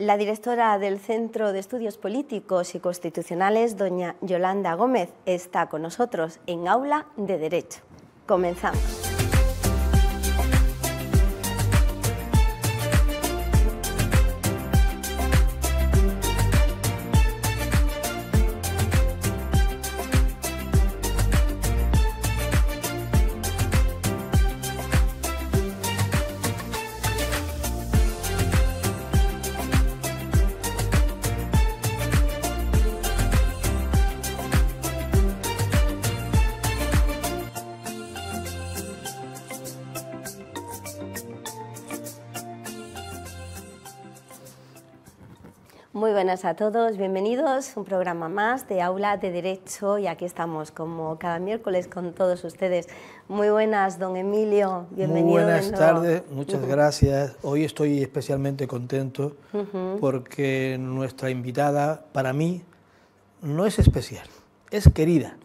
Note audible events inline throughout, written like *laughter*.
La directora del Centro de Estudios Políticos y Constitucionales, doña Yolanda Gómez, está con nosotros en Aula de Derecho. Comenzamos. Buenas a todos, bienvenidos a un programa más de Aula de Derecho y aquí estamos como cada miércoles con todos ustedes. Muy buenas, don Emilio, bienvenido. Muy buenas tardes, muchas gracias. Hoy estoy especialmente contento porque nuestra invitada para mí no es especial, es querida,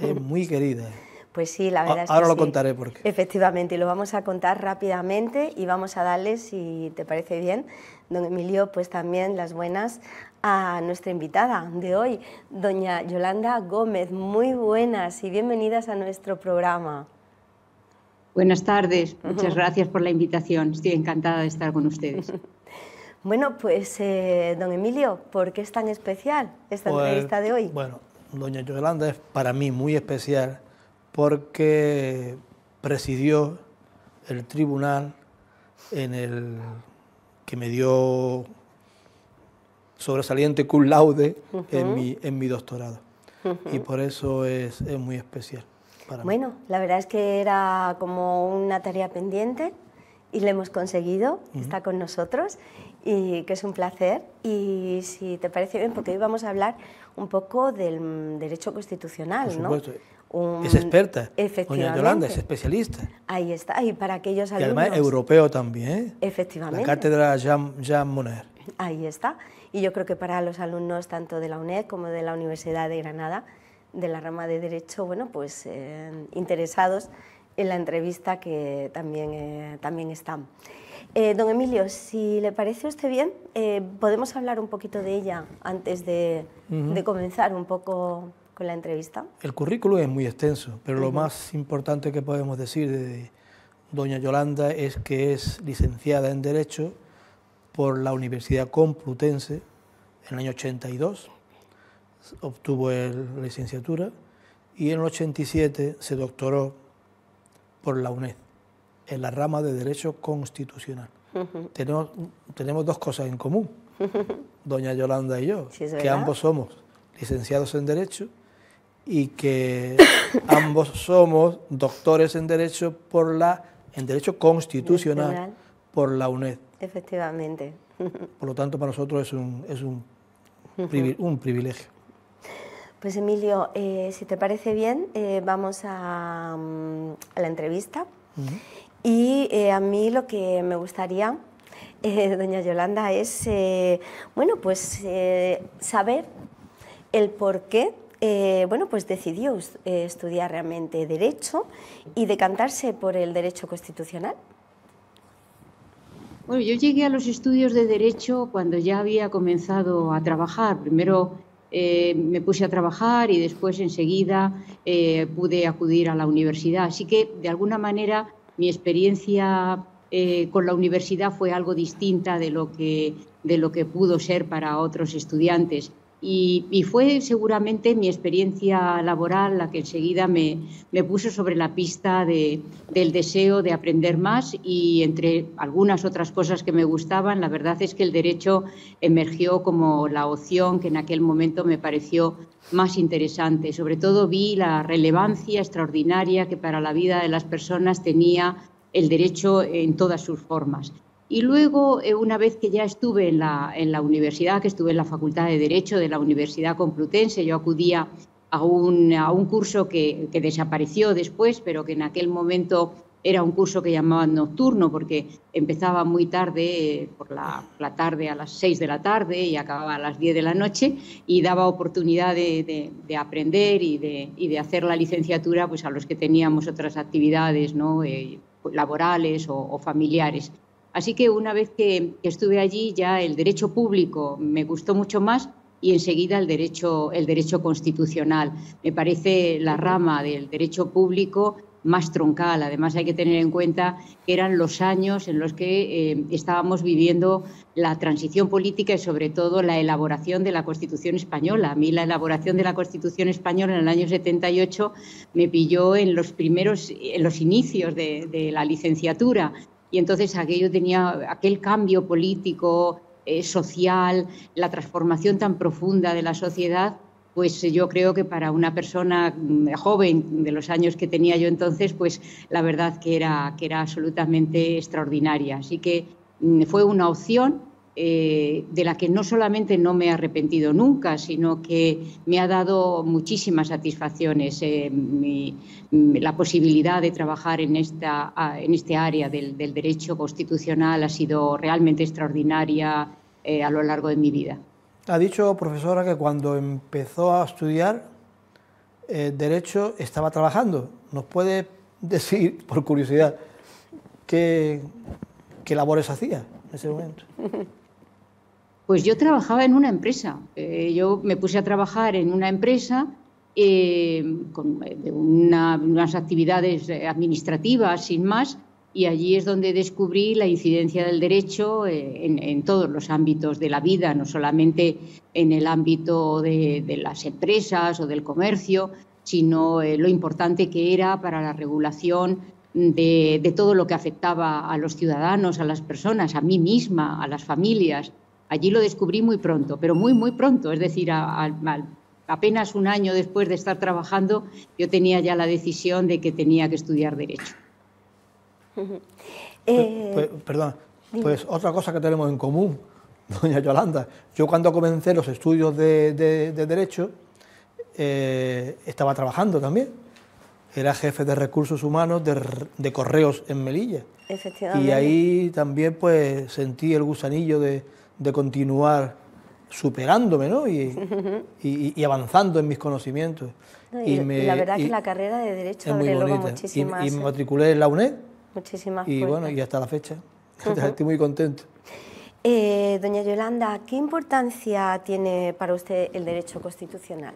es *laughs* muy querida. Pues sí, la verdad es que Ahora lo contaré por qué. Efectivamente, y lo vamos a contar rápidamente y vamos a darle, si te parece bien, don Emilio, pues también las buenas a nuestra invitada de hoy, doña Yolanda Gómez. Muy buenas y bienvenidas a nuestro programa. Buenas tardes, *laughs* muchas gracias por la invitación. Estoy encantada de estar con ustedes. *laughs* Bueno, pues eh, don Emilio, ¿por qué es tan especial esta pues, entrevista de hoy? Bueno, doña Yolanda es para mí muy especial porque presidió el tribunal en el que me dio sobresaliente cum laude en, mi, en mi doctorado. Y por eso es, es muy especial. Para bueno, la verdad es que era como una tarea pendiente y lo hemos conseguido, está con nosotros y que es un placer. Y si te parece bien, porque hoy vamos a hablar un poco del derecho constitucional, Por ¿no? Es experta. Efectivamente. Doña Yolanda es especialista. Ahí está, y para aquellos alumnos... Y además europeo también. Efectivamente. La cátedra Jean, Jean Monnet. Ahí está. Y yo creo que para los alumnos tanto de la UNED como de la Universidad de Granada, de la rama de Derecho, bueno, pues eh, interesados en la entrevista que también, eh, también están. Eh, don Emilio, si le parece a usted bien, podemos hablar un poquito de ella antes de, de comenzar un poco con la entrevista? El currículo es muy extenso, pero lo más importante que podemos decir de doña Yolanda es que es licenciada en Derecho por la Universidad Complutense en el año 82, obtuvo la licenciatura y en el 87 se doctoró por la UNED en la rama de Derecho Constitucional. tenemos, tenemos dos cosas en común, *laughs* doña Yolanda y yo, que ambos somos licenciados en Derecho y que *coughs* ambos somos doctores en Derecho por la en Derecho Constitucional por la UNED. Efectivamente. *laughs* Por lo tanto, para nosotros es un, es un, un privilegio. Pues Emilio, eh, si te parece bien, eh, vamos a, mm, a, la entrevista. Y eh, a mí lo que me gustaría, *laughs* doña Yolanda, es bueno, pues saber el por qué eh, bueno, pues decidió eh, estudiar realmente Derecho y decantarse por el Derecho Constitucional. Bueno, yo llegué a los estudios de Derecho cuando ya había comenzado a trabajar. Primero eh, me puse a trabajar y después enseguida pude acudir a la universidad. Así que, de alguna manera, mi experiencia con la universidad fue algo distinta de lo que, de lo que pudo ser para otros estudiantes. Y, fue seguramente mi experiencia laboral la que enseguida me, puso sobre la pista del deseo de aprender más y entre algunas otras cosas que me gustaban, la verdad es que el derecho emergió como la opción que en aquel momento me pareció más interesante. Sobre todo vi la relevancia extraordinaria que para la vida de las personas tenía el derecho en todas sus formas. Y luego, eh, una vez que ya estuve en la, en la universidad, que estuve en la Facultad de Derecho de la Universidad Complutense, yo acudía a un, a un curso que, que, desapareció después, pero que en aquel momento era un curso que llamaban nocturno porque empezaba muy tarde, por la, tarde a las 6 de la tarde y acababa a las 10 de la noche y daba oportunidad de, de, aprender y de, y de, hacer la licenciatura pues, a los que teníamos otras actividades ¿no? Eh, laborales o familiares. Así que una vez que, estuve allí ya el derecho público me gustó mucho más y enseguida el derecho, el derecho constitucional. Me parece la rama del derecho público más troncal. Además, hay que tener en cuenta que eran los años en los que eh, estábamos viviendo la transición política y, sobre todo, la elaboración de la Constitución española. A mí, la elaboración de la Constitución española en el año 78 me pilló en los primeros, en los inicios de, de la licenciatura. Y entonces aquello tenía aquel cambio político, eh, social, la transformación tan profunda de la sociedad pues yo creo que para una persona mm, joven de los años que tenía yo entonces, pues la verdad que era, que era absolutamente extraordinaria. Así que mm, fue una opción eh, de la que no solamente no me he arrepentido nunca, sino que me ha dado muchísimas satisfacciones. Eh, la posibilidad de trabajar en, esta, en este área del, derecho constitucional ha sido realmente extraordinaria eh, a lo largo de mi vida. Ha dicho, profesora, que cuando empezó a estudiar eh, Derecho estaba trabajando. ¿Nos puede decir, por curiosidad, qué, labores hacía en ese momento? *laughs* Pues yo trabajaba en una empresa. Eh, yo me puse a trabajar en una empresa eh, con unas actividades administrativas sin más y allí es donde descubrí la incidencia del derecho eh, en, todos los ámbitos de la vida, no solamente en el ámbito de, las empresas o del comercio, sino eh, lo importante que era para la regulación de, todo lo que afectaba a los ciudadanos, a las personas, a mí misma, a las familias. Allí lo descubrí muy pronto, pero muy, muy pronto, es decir, apenas un año después de estar trabajando, yo tenía ya la decisión de que tenía que estudiar derecho. *laughs* Eh, pues, perdón, pues otra cosa que tenemos en común, *laughs* doña Yolanda, yo cuando comencé los estudios de, Derecho eh, estaba trabajando también. Era jefe de recursos humanos de, correos en Melilla. Y ahí también pues sentí el gusanillo de, continuar superándome ¿no? y, avanzando en mis conocimientos. y, la verdad que la carrera de Derecho es muy bonita. Y, me matriculé en la UNED Muchísimas Y bueno, y hasta la fecha. *laughs* Estoy muy contento. Eh, doña Yolanda, ¿qué importancia tiene para usted el derecho constitucional?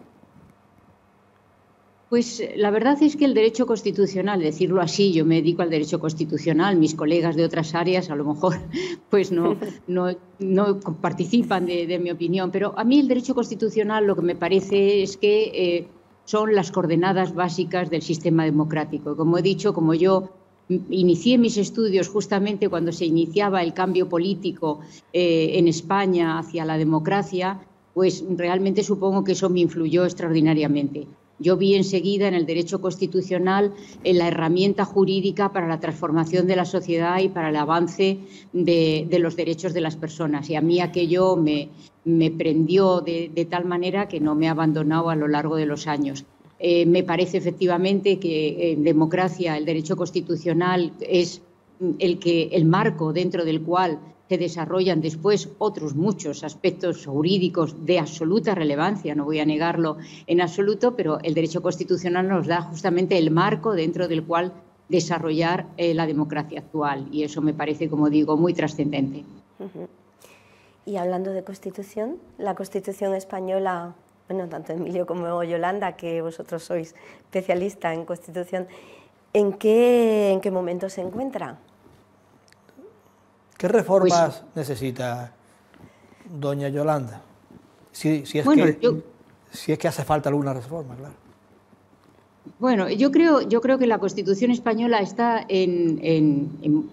Pues la verdad es que el derecho constitucional, decirlo así, yo me dedico al derecho constitucional, mis colegas de otras áreas a lo mejor *laughs* pues no, no, no participan de, mi opinión, pero a mí el derecho constitucional lo que me parece es que eh, son las coordenadas básicas del sistema democrático. Como he dicho, como yo inicié mis estudios justamente cuando se iniciaba el cambio político eh, en España hacia la democracia, pues realmente supongo que eso me influyó extraordinariamente. Yo vi enseguida en el derecho constitucional en la herramienta jurídica para la transformación de la sociedad y para el avance de, los derechos de las personas. Y a mí aquello me, prendió de, de tal manera que no me ha abandonado a lo largo de los años. Eh, me parece efectivamente que en democracia el derecho constitucional es el, que, el marco dentro del cual se desarrollan después otros muchos aspectos jurídicos de absoluta relevancia, no voy a negarlo en absoluto, pero el derecho constitucional nos da justamente el marco dentro del cual desarrollar eh, la democracia actual y eso me parece, como digo, muy trascendente. Y hablando de constitución, la constitución española bueno, tanto Emilio como Yolanda, que vosotros sois especialista en Constitución, ¿en qué, en qué momento se encuentra? ¿Qué reformas pues- necesita doña Yolanda? Si, es que, si es que hace falta alguna reforma, claro. Bueno, yo creo, yo creo que la Constitución española está en, en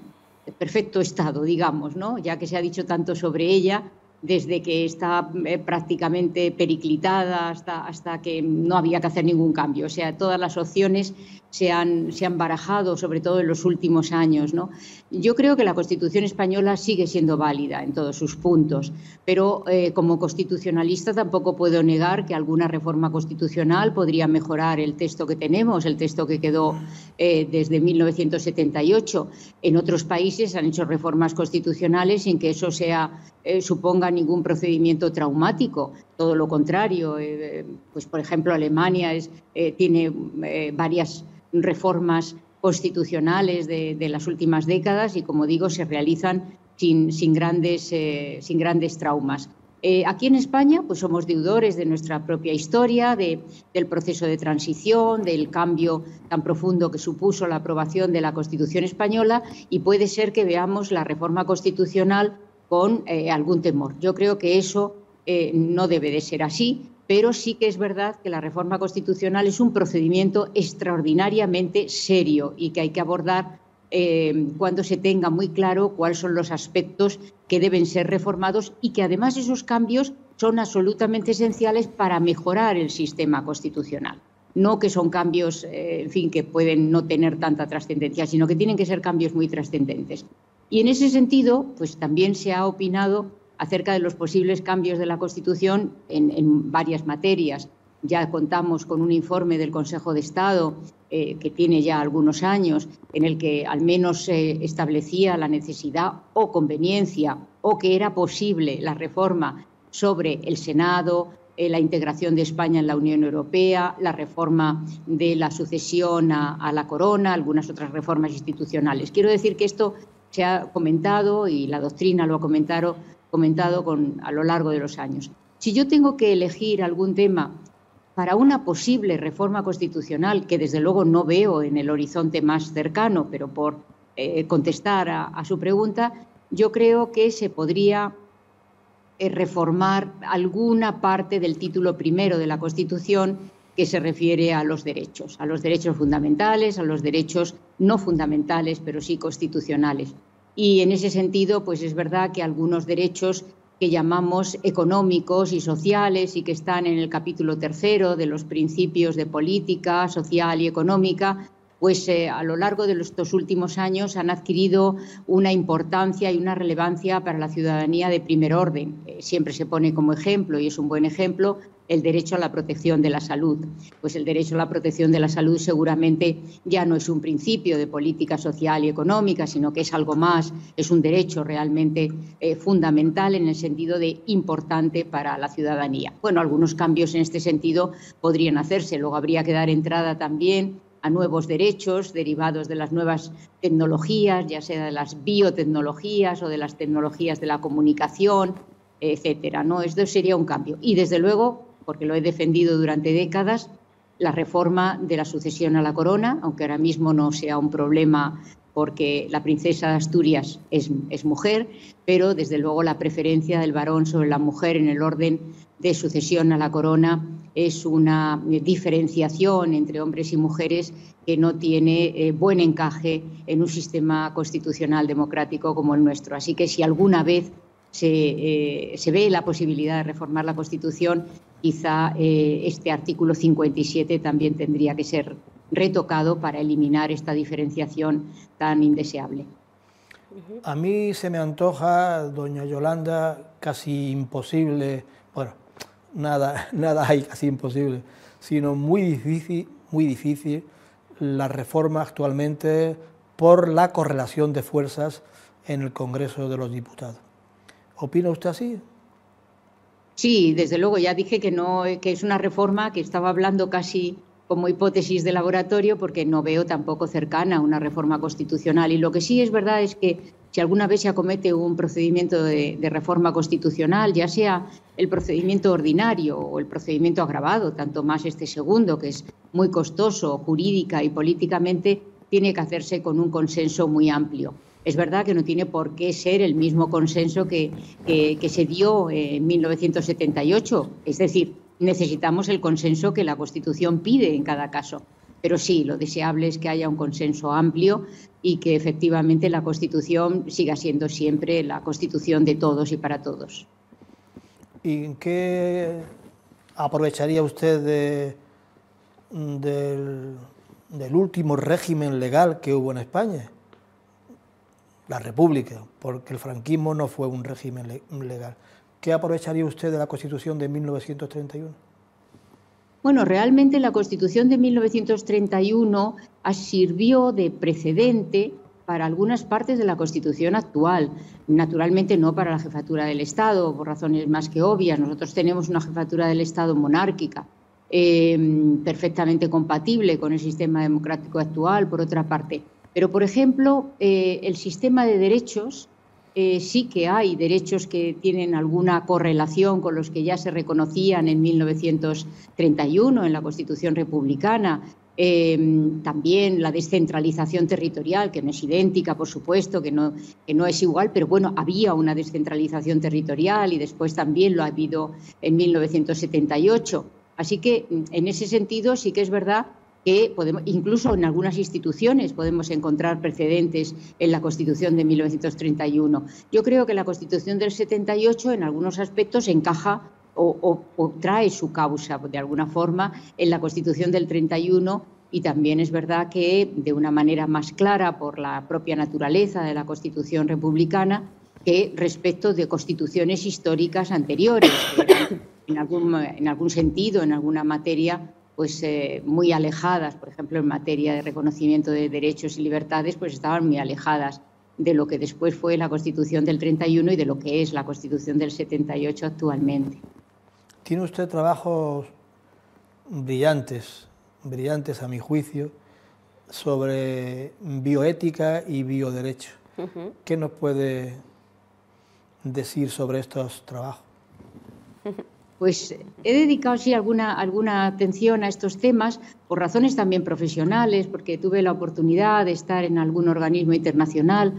perfecto estado, digamos, ¿no? ya que se ha dicho tanto sobre ella desde que está eh, prácticamente periclitada hasta, hasta que no había que hacer ningún cambio. O sea, todas las opciones se han, se han barajado, sobre todo en los últimos años. ¿no? Yo creo que la Constitución española sigue siendo válida en todos sus puntos, pero eh, como constitucionalista tampoco puedo negar que alguna reforma constitucional podría mejorar el texto que tenemos, el texto que quedó eh, desde 1978. En otros países han hecho reformas constitucionales sin que eso sea, eh, suponga ningún procedimiento traumático. Todo lo contrario, pues por ejemplo Alemania es, tiene varias reformas constitucionales de, las últimas décadas y, como digo, se realizan sin, eh, grandes traumas. Eh, aquí en España pues somos deudores de nuestra propia historia, del proceso de transición, del cambio tan profundo que supuso la aprobación de la Constitución española y puede ser que veamos la reforma constitucional con eh, algún temor. Yo creo que eso eh, no debe de ser así, pero sí que es verdad que la reforma constitucional es un procedimiento extraordinariamente serio y que hay que abordar eh, cuando se tenga muy claro cuáles son los aspectos que deben ser reformados y que además esos cambios son absolutamente esenciales para mejorar el sistema constitucional. No que son cambios, eh, en fin, que pueden no tener tanta trascendencia, sino que tienen que ser cambios muy trascendentes. Y en ese sentido, pues también se ha opinado acerca de los posibles cambios de la Constitución en varias materias. Ya contamos con un informe del Consejo de Estado eh, que tiene ya algunos años, en el que al menos se establecía la necesidad o conveniencia o que era posible la reforma sobre el Senado, eh, la integración de España en la Unión Europea, la reforma de la sucesión a, la corona, algunas otras reformas institucionales. Quiero decir que esto se ha comentado y la doctrina lo ha comentado, comentado con, a lo largo de los años. Si yo tengo que elegir algún tema para una posible reforma constitucional que desde luego no veo en el horizonte más cercano, pero por eh, contestar a, su pregunta, yo creo que se podría eh, reformar alguna parte del título primero de la Constitución que se refiere a los derechos, a los derechos fundamentales, a los derechos no fundamentales, pero sí constitucionales. Y en ese sentido, pues es verdad que algunos derechos que llamamos económicos y sociales y que están en el capítulo tercero de los principios de política social y económica, pues eh, a lo largo de estos últimos años han adquirido una importancia y una relevancia para la ciudadanía de primer orden. Eh, siempre se pone como ejemplo, y es un buen ejemplo, el derecho a la protección de la salud. Pues el derecho a la protección de la salud seguramente ya no es un principio de política social y económica, sino que es algo más, es un derecho realmente eh, fundamental en el sentido de importante para la ciudadanía. Bueno, algunos cambios en este sentido podrían hacerse. Luego habría que dar entrada también a nuevos derechos derivados de las nuevas tecnologías, ya sea de las biotecnologías o de las tecnologías de la comunicación, etcétera. ¿no? Esto sería un cambio. Y desde luego porque lo he defendido durante décadas, la reforma de la sucesión a la corona, aunque ahora mismo no sea un problema porque la princesa de Asturias es, es, mujer, pero desde luego la preferencia del varón sobre la mujer en el orden de sucesión a la corona es una diferenciación entre hombres y mujeres que no tiene eh, buen encaje en un sistema constitucional democrático como el nuestro. Así que si alguna vez se, eh, se ve la posibilidad de reformar la Constitución, quizá eh, este artículo 57 también tendría que ser retocado para eliminar esta diferenciación tan indeseable. A mí se me antoja, doña Yolanda, casi imposible, bueno, nada, *laughs* nada hay casi imposible, sino muy difícil, muy difícil la reforma actualmente por la correlación de fuerzas en el Congreso de los Diputados. ¿Opina usted así? Sí, desde luego, ya dije que no, que es una reforma que estaba hablando casi como hipótesis de laboratorio porque no veo tampoco cercana una reforma constitucional. Y lo que sí es verdad es que si alguna vez se acomete un procedimiento de, reforma constitucional, ya sea el procedimiento ordinario o el procedimiento agravado, tanto más este segundo, que es muy costoso jurídica y políticamente, tiene que hacerse con un consenso muy amplio. Es verdad que no tiene por qué ser el mismo consenso que, se dio en 1978. Es decir, necesitamos el consenso que la Constitución pide en cada caso. Pero sí, lo deseable es que haya un consenso amplio y que efectivamente la Constitución siga siendo siempre la Constitución de todos y para todos. ¿Y en qué aprovecharía usted del último régimen legal que hubo en España? la República, porque el franquismo no fue un régimen legal. ¿Qué aprovecharía usted de la Constitución de 1931? Bueno, realmente la Constitución de 1931 sirvió de precedente para algunas partes de la Constitución actual. Naturalmente no para la jefatura del Estado, por razones más que obvias. Nosotros tenemos una jefatura del Estado monárquica, Em, perfectamente compatible con el sistema democrático actual, por otra parte. Pero, por ejemplo, eh, el sistema de derechos, eh, sí que hay derechos que tienen alguna correlación con los que ya se reconocían en 1931 en la Constitución republicana. Em, también la descentralización territorial, que no es idéntica, por supuesto, que no, es igual, pero bueno, había una descentralización territorial y después también lo ha habido en 1978. Así que mm, en ese sentido sí que es verdad que podemos, incluso en algunas instituciones podemos encontrar precedentes en la Constitución de 1931. Yo creo que la Constitución del 78 en algunos aspectos encaja o, trae su causa de alguna forma en la Constitución del 31 y también es verdad que de una manera más clara por la propia naturaleza de la Constitución republicana que respecto de constituciones históricas anteriores en algún, en algún sentido, en alguna materia, pues eh, muy alejadas, por ejemplo, en materia de reconocimiento de derechos y libertades, pues estaban muy alejadas de lo que después fue la Constitución del 31 y de lo que es la Constitución del 78 actualmente. Tiene usted trabajos brillantes, brillantes a mi juicio, sobre bioética y bioderecho. ¿Qué nos puede decir sobre estos trabajos? *laughs* pues he dedicado sí alguna, alguna atención a estos temas por razones también profesionales, porque tuve la oportunidad de estar en algún organismo internacional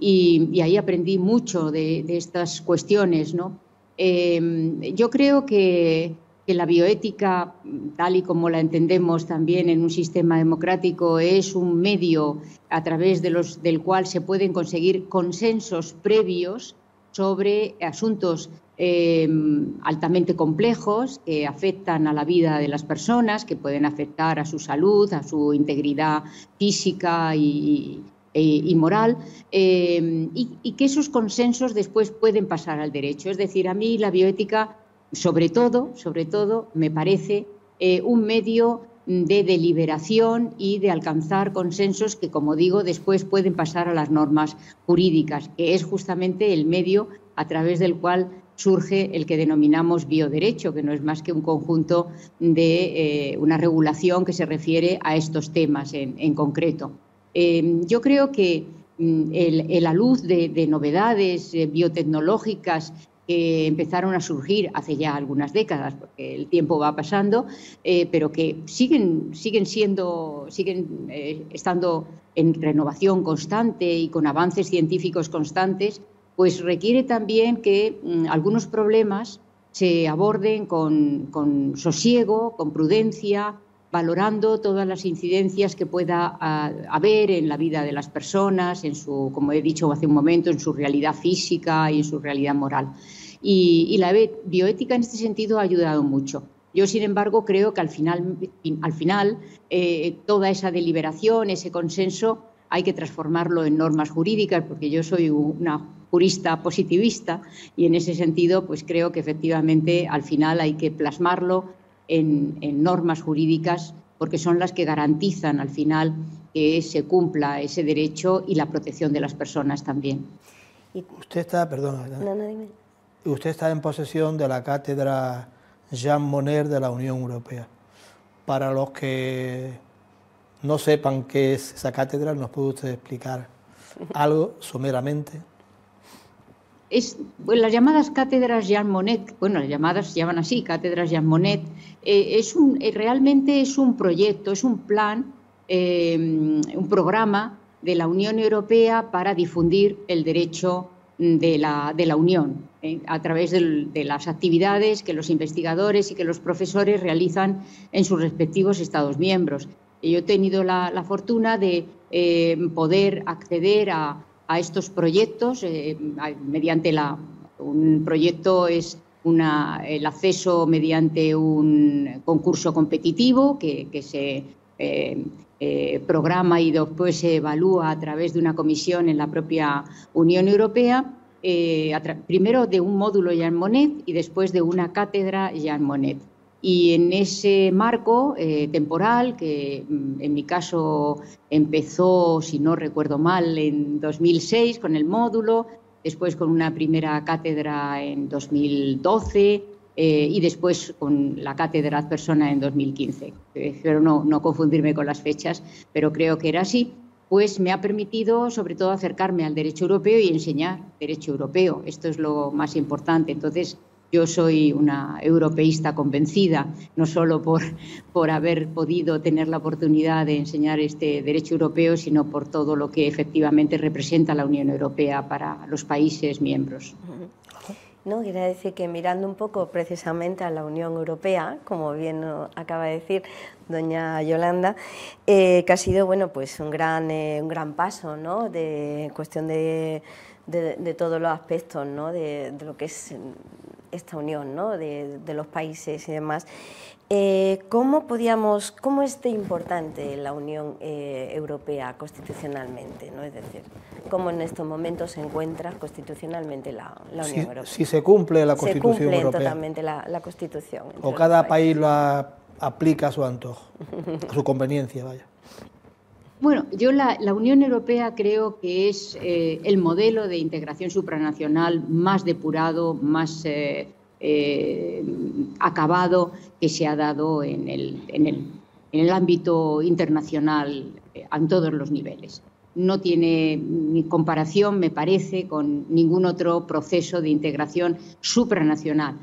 y, ahí aprendí mucho de, estas cuestiones. ¿no? Em, yo creo que, la bioética, tal y como la entendemos también en un sistema democrático, es un medio a través del cual se pueden conseguir consensos previos sobre asuntos Em, altamente complejos que afectan a la vida de las personas, que pueden afectar a su salud, a su integridad física y, e, moral, em, y, que esos consensos después pueden pasar al derecho. Es decir, a mí la bioética, sobre todo, sobre todo, me parece eh, un medio de deliberación y de alcanzar consensos que, como digo, después pueden pasar a las normas jurídicas, que es justamente el medio a través del cual surge el que denominamos bioderecho, que no es más que un conjunto de eh, una regulación que se refiere a estos temas en, concreto. Eh, yo creo que mm, el, la luz de, novedades eh, biotecnológicas que empezaron a surgir hace ya algunas décadas, porque el tiempo va pasando, pero que siguen, siguen siendo, siguen estando en renovación constante y con avances científicos constantes, pues requiere también que mm, algunos problemas se aborden con, sosiego, con prudencia, valorando todas las incidencias que pueda ah, haber en la vida de las personas, en su, como he dicho hace un momento, en su realidad física y en su realidad moral. Y, la bioética en este sentido ha ayudado mucho. Yo, sin embargo, creo que al final, al final eh, toda esa deliberación, ese consenso, hay que transformarlo en normas jurídicas, porque yo soy una jurista positivista y en ese sentido pues creo que efectivamente al final hay que plasmarlo en, normas jurídicas porque son las que garantizan al final que se cumpla ese derecho y la protección de las personas también. Usted está, perdón, usted está en posesión de la cátedra Jean Monnet de la Unión Europea. Para los que no sepan qué es esa cátedra, ¿nos puede usted explicar algo someramente? es, las llamadas cátedras Jean Monnet, bueno, las llamadas se llaman así, cátedras Jean Monnet, eh, es un, eh, realmente es un proyecto, es un plan, eh, un programa de la Unión Europea para difundir el derecho de la, Unión a través de las actividades que los investigadores y que los profesores realizan en sus respectivos Estados miembros. Yo he tenido la fortuna de poder acceder a, estos proyectos eh, mediante la, un proyecto es el acceso mediante un concurso competitivo que, se eh, eh, programa y después se evalúa a través de una comisión en la propia Unión Europea, primero de un módulo Jean Monnet y después de una cátedra Jean Monnet. Y en ese marco eh, temporal, que mm, en mi caso empezó, si no recuerdo mal, en 2006 con el módulo, después con una primera cátedra en 2012 eh, y después con la cátedra ad persona en 2015. Espero no, no confundirme con las fechas, pero creo que era así pues me ha permitido sobre todo acercarme al derecho europeo y enseñar derecho europeo. Esto es lo más importante. Entonces, yo soy una europeísta convencida, no solo por, por haber podido tener la oportunidad de enseñar este derecho europeo, sino por todo lo que efectivamente representa la Unión Europea para los países miembros. No, quiere decir que mirando un poco precisamente a la Unión Europea, como bien acaba de decir doña Yolanda, eh, que ha sido bueno, pues un, gran, eh, un gran paso ¿no? de cuestión de, de, todos los aspectos ¿no? de, lo que es esta unión ¿no? de, los países y demás. Eh, ¿Cómo podíamos, cómo es de importante la Unión eh, Europea constitucionalmente? ¿no? Es decir, ¿cómo en estos momentos se encuentra constitucionalmente la, Unión Europea? Si se cumple la Constitución se cumple totalmente la, Constitución. O cada país lo aplica a su antojo, a su conveniencia, vaya. Bueno, yo la, Unión Europea creo que es eh, el modelo de integración supranacional más depurado, más eh, eh, acabado que se ha dado en el, en el ámbito internacional en todos los niveles. No tiene ni comparación, me parece, con ningún otro proceso de integración supranacional.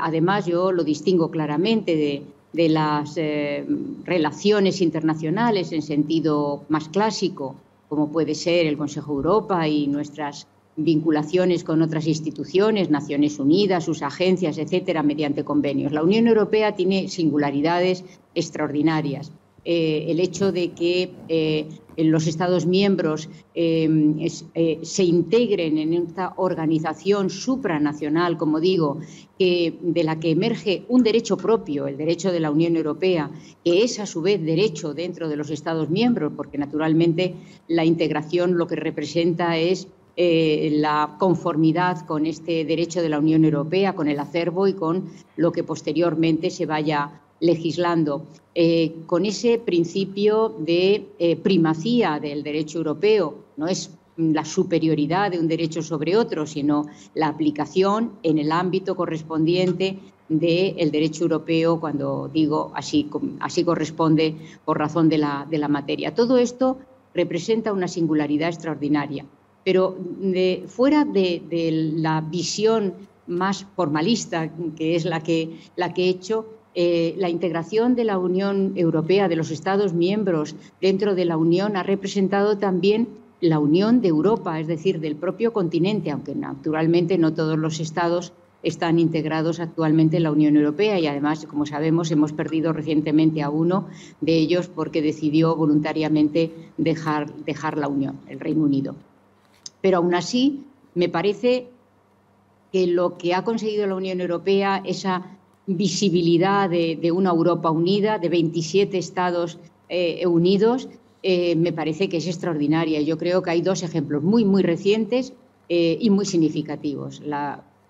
además, yo lo distingo claramente de, de las eh, relaciones internacionales en sentido más clásico, como puede ser el Consejo de Europa y nuestras vinculaciones con otras instituciones, Naciones Unidas, sus agencias, etcétera, mediante convenios. La Unión Europea tiene singularidades extraordinarias. Eh, el hecho de que eh, los Estados miembros em, eh, se integren en esta organización supranacional, como digo, de la que emerge un derecho propio, el derecho de la Unión Europea, que es a su vez derecho dentro de los Estados miembros, porque naturalmente la integración lo que representa es la conformidad con este derecho de la Unión Europea, con el acervo y con lo que posteriormente se vaya legislando eh, con ese principio de eh, primacía del derecho europeo. No es la superioridad de un derecho sobre otro, sino la aplicación en el ámbito correspondiente del derecho europeo, cuando digo así, así corresponde por razón de la, de la materia. Todo esto representa una singularidad extraordinaria, pero fuera de, de, la visión más formalista, que es la que, la que he hecho, eh, la integración de la Unión Europea, de los Estados miembros dentro de la Unión, ha representado también la unión de Europa, es decir, del propio continente, aunque naturalmente no todos los Estados están integrados actualmente en la Unión Europea y además, como sabemos, hemos perdido recientemente a uno de ellos porque decidió voluntariamente dejar, dejar la Unión, el Reino Unido. Pero aún así, me parece que lo que ha conseguido la Unión Europea, esa visibilidad de, una Europa unida, de 27 Estados eh, unidos, eh, me parece que es extraordinaria. Yo creo que hay dos ejemplos muy, muy recientes eh, y muy significativos.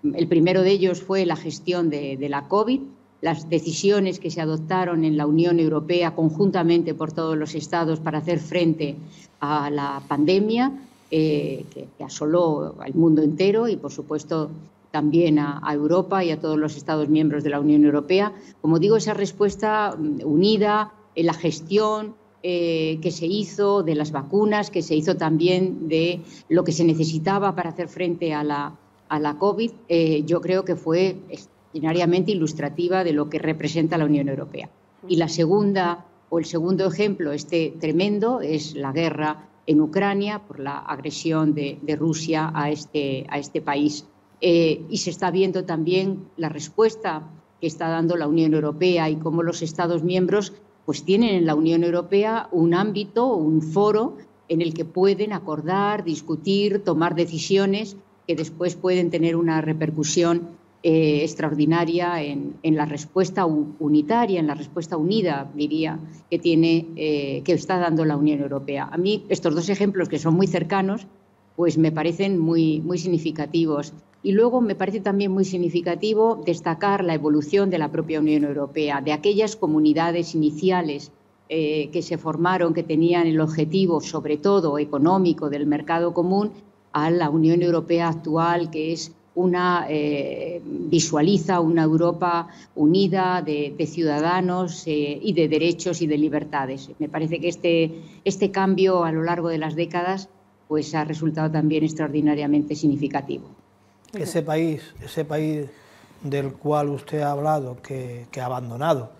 el primero de ellos fue la gestión de, la COVID, las decisiones que se adoptaron en la Unión Europea conjuntamente por todos los Estados para hacer frente a la pandemia que, que asoló al mundo entero y, por supuesto, también a, Europa y a todos los Estados miembros de la Unión Europea. Como digo, esa respuesta mm, unida en la gestión eh, que se hizo de las vacunas, que se hizo también de lo que se necesitaba para hacer frente a la, COVID, eh, yo creo que fue extraordinariamente ilustrativa de lo que representa la Unión Europea. Y la segunda, o el segundo ejemplo, este tremendo, es la guerra en Ucrania por la agresión de, Rusia a este, a este país eh, y se está viendo también la respuesta que está dando la Unión Europea y cómo los Estados miembros pues tienen en la Unión Europea un ámbito, un foro en el que pueden acordar, discutir, tomar decisiones que después pueden tener una repercusión eh, extraordinaria en, la respuesta unitaria, en la respuesta unida, diría, que tiene, eh, que está dando la Unión Europea. A mí estos dos ejemplos que son muy cercanos, pues me parecen muy, muy significativos. Y luego me parece también muy significativo destacar la evolución de la propia Unión Europea, de aquellas comunidades iniciales eh, que se formaron, que tenían el objetivo, sobre todo económico, del mercado común, a la Unión Europea actual, que es una eh, visualiza una Europa unida de, ciudadanos eh, y de derechos y de libertades. Me parece que este, este cambio a lo largo de las décadas pues ha resultado también extraordinariamente significativo. Ese país, ese país del cual usted ha hablado, que, que ha abandonado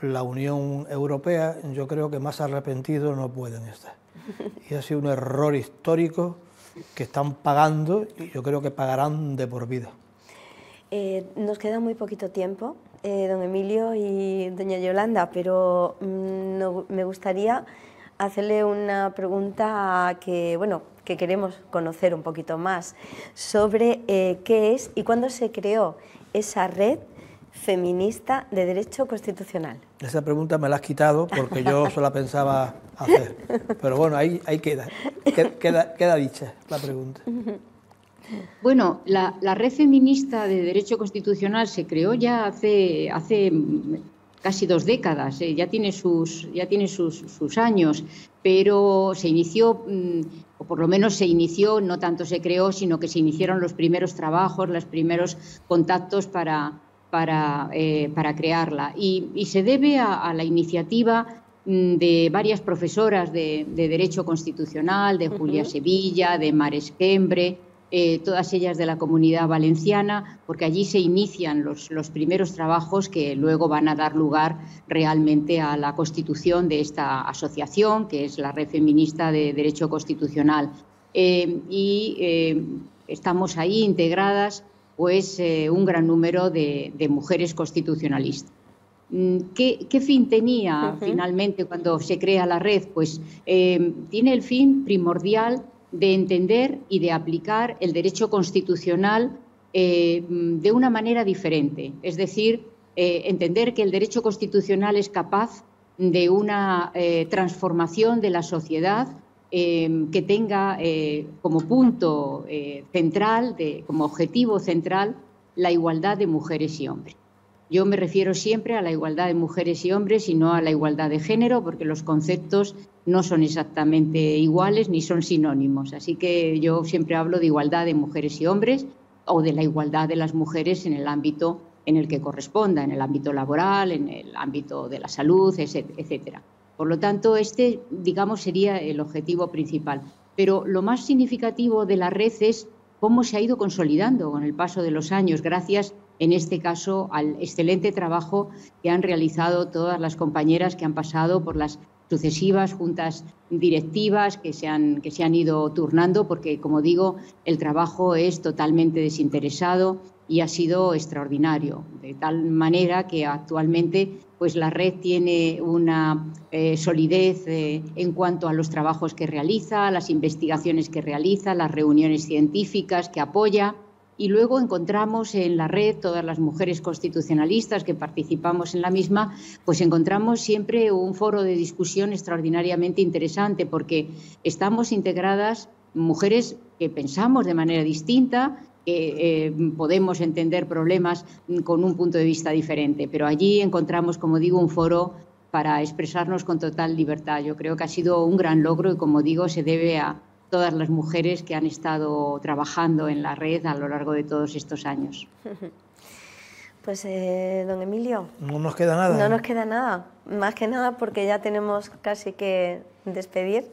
la Unión Europea, yo creo que más arrepentidos no pueden estar. Y ha sido un error histórico que están pagando y yo creo que pagarán de por vida. Eh, nos queda muy poquito tiempo, eh, don Emilio y doña Yolanda, pero mm, me gustaría hacerle una pregunta que, bueno, que queremos conocer un poquito más sobre eh, qué es y cuándo se creó esa red feminista de derecho constitucional. Esa pregunta me la has quitado porque yo *laughs* solo la pensaba hacer. Pero bueno, ahí, ahí queda, queda, queda dicha la pregunta. Bueno, la, red feminista de derecho constitucional se creó ya hace, hace casi dos décadas, eh, ya tiene, sus, ya tiene sus, sus, años, pero se inició, mm, o por lo menos se inició, no tanto se creó, sino que se iniciaron los primeros trabajos, los primeros contactos para, para, eh, para crearla. Y, se debe a, la iniciativa mm, de varias profesoras de, Derecho Constitucional, de Julia Sevilla, de Mares Quembre, eh, todas ellas de la comunidad valenciana, porque allí se inician los, los, primeros trabajos que luego van a dar lugar realmente a la constitución de esta asociación, que es la Red Feminista de Derecho Constitucional. Eh, y estamos ahí integradas pues eh, un gran número de, mujeres constitucionalistas. Mm, ¿Qué, fin tenía finalmente cuando se crea la red? Pues eh, tiene el fin primordial de entender y de aplicar el derecho constitucional eh, de una manera diferente, es decir, entender que el derecho constitucional es capaz de una transformación de la sociedad que tenga eh, como punto eh, central, como objetivo central, la igualdad de mujeres y hombres. Yo me refiero siempre a la igualdad de mujeres y hombres y no a la igualdad de género, porque los conceptos no son exactamente iguales ni son sinónimos. Así que yo siempre hablo de igualdad de mujeres y hombres o de la igualdad de las mujeres en el ámbito en el que corresponda, en el ámbito laboral, en el ámbito de la salud, etcétera. Por lo tanto, este, digamos, sería el objetivo principal. Pero lo más significativo de la red es cómo se ha ido consolidando con el paso de los años, gracias, en este caso, al excelente trabajo que han realizado todas las compañeras que han pasado por las sucesivas juntas directivas que se han, que se han ido turnando, porque, como digo, el trabajo es totalmente desinteresado y ha sido extraordinario, de tal manera que actualmente pues la red tiene una eh, solidez eh, en cuanto a los trabajos que realiza, las investigaciones que realiza, las reuniones científicas que apoya. Y luego encontramos en la red, todas las mujeres constitucionalistas que participamos en la misma, pues encontramos siempre un foro de discusión extraordinariamente interesante porque estamos integradas mujeres que pensamos de manera distinta, que eh, podemos entender problemas con un punto de vista diferente, pero allí encontramos, como digo, un foro para expresarnos con total libertad. Yo creo que ha sido un gran logro y, como digo, se debe a todas las mujeres que han estado trabajando en la red a lo largo de todos estos años. *laughs* Pues, eh, don Emilio. No nos queda nada. No nos queda nada. Más que nada porque ya tenemos casi que despedir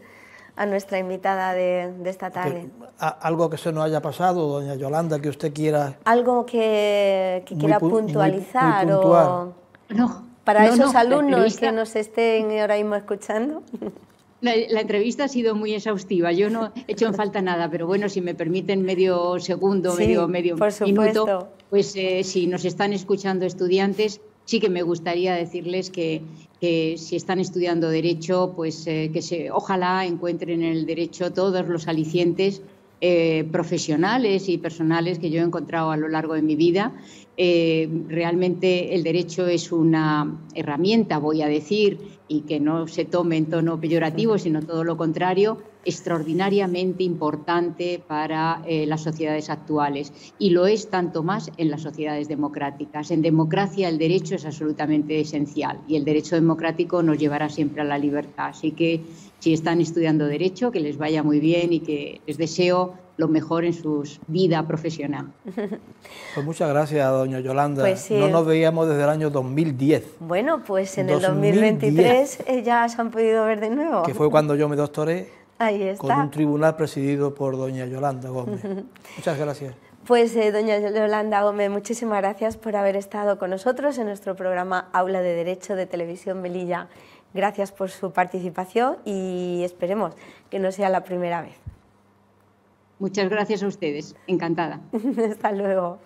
a nuestra invitada de, esta tarde. algo que se nos haya pasado, doña Yolanda, que usted quiera... Algo que, quiera puntualizar o... No, para esos alumnos que nos estén ahora mismo escuchando. La, entrevista ha sido muy exhaustiva. Yo no he hecho en falta nada, pero bueno, si me permiten medio segundo, medio, medio minuto, pues eh, si nos están escuchando estudiantes, sí que me gustaría decirles que, si están estudiando derecho, pues eh, que se, ojalá encuentren en el derecho todos los alicientes eh, profesionales y personales que yo he encontrado a lo largo de mi vida. Eh, realmente el derecho es una herramienta, voy a decir, y que no se tome en tono peyorativo, sino todo lo contrario, extraordinariamente importante para eh, las sociedades actuales y lo es tanto más en las sociedades democráticas. En democracia el derecho es absolutamente esencial y el derecho democrático nos llevará siempre a la libertad. Así que si están estudiando derecho, que les vaya muy bien y que les deseo lo mejor en su vida profesional. *laughs* Pues muchas gracias, doña Yolanda. Pues no nos veíamos desde el año 2010. Bueno, pues en el 2023 eh, ya se han podido ver de nuevo. Que fue cuando yo me doctoré con un tribunal presidido por doña Yolanda Gómez. *laughs* muchas gracias. Pues eh, doña Yolanda Gómez, muchísimas gracias por haber estado con nosotros en nuestro programa Aula de Derecho de Televisión Melilla. Gracias por su participación y esperemos que no sea la primera vez. Muchas gracias a ustedes, encantada. *laughs* Hasta luego.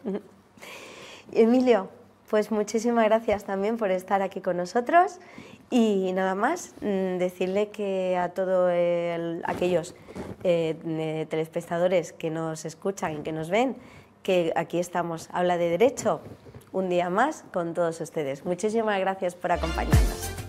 Emilio, pues muchísimas gracias también por estar aquí con nosotros y nada más mm, decirle que a todos aquellos eh, telespectadores que nos escuchan y que nos ven, que aquí estamos, habla de derecho, un día más con todos ustedes. Muchísimas gracias por acompañarnos.